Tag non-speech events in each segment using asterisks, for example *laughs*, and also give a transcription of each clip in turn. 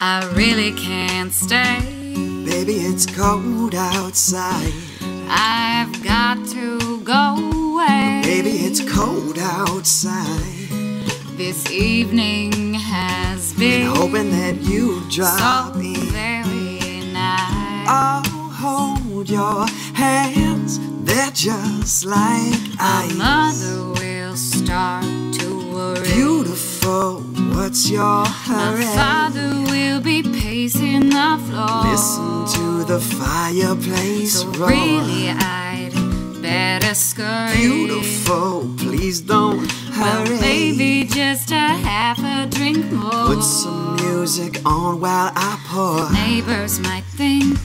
I really can't stay. Baby, it's cold outside. I've got to go away. Baby, it's cold outside. This evening has Been been hoping that you drop so in. very nice. I'll hold your hands. They're just like My ice. mother will start to worry. Beautiful. What's your hurry? Father will be pacing the floor. Listen to the fireplace So roar. really, I'd better scurry. Beautiful. Please don't Well, hurry. maybe just a half a drink more. Put some music on while I pour. Neighbors might think,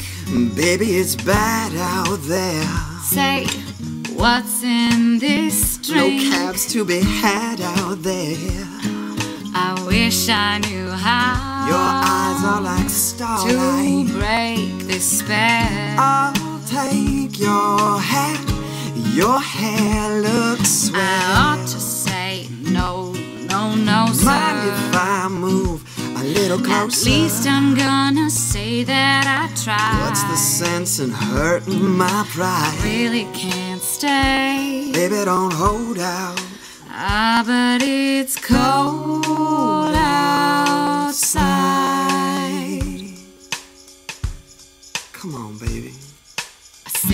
Baby, it's bad out there. say, what's in this drink? No cabs to be had out there. I wish I knew how to starlight. break this spell. I'll take your hat. Your hair looks I ought to say no, no, no, Mind if sir. I move a little closer? At least I'm gonna say that I tried. What's the sense in hurting my pride? I Really can't stay. Baby, don't hold out. Ah, but it's cold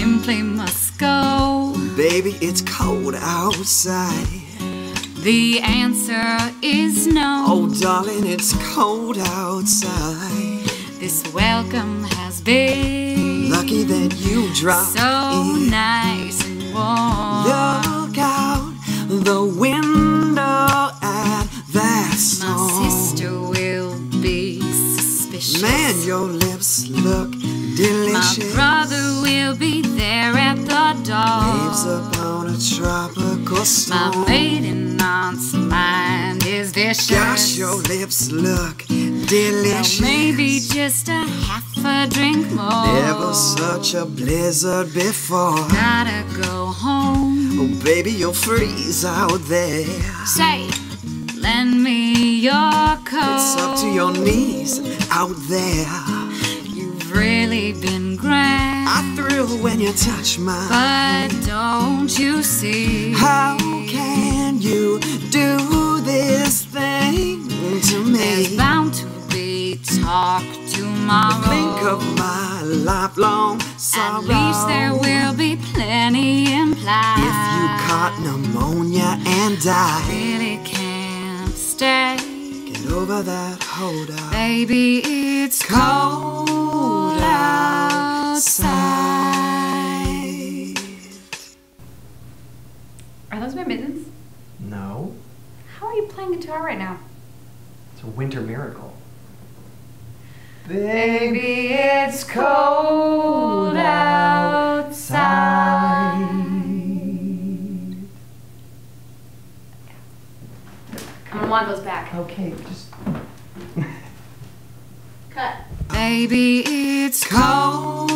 simply must go. Baby, it's cold outside. The answer is no. Oh, darling, it's cold outside. This welcome has been Lucky that you dropped so in. nice and warm. Look out the window look My delicious. brother will be there at the Waves door. upon a tropical My maiden aunt's mind is vicious. Gosh, your lips look Well, delicious. maybe just a half a drink more. Never such a blizzard before. Gotta go home. Oh, baby, you'll freeze out there. Say, lend me your coat. It's up to your knees out there. Really been grand. I thrill when you touch mine. But don't you see? How can you do this thing to me? There's bound to be talk tomorrow. Think of my lifelong sorrow. At least there will be plenty implied. If you caught pneumonia and died, really can't stay. get over that hold up. Baby, it's cold outside. Are those my mittens? No, How are you playing guitar right now? it's a winter miracle. Baby, it's cold outside. I'm gonna want those back. Okay, just *laughs* Cut. Baby, it's cold.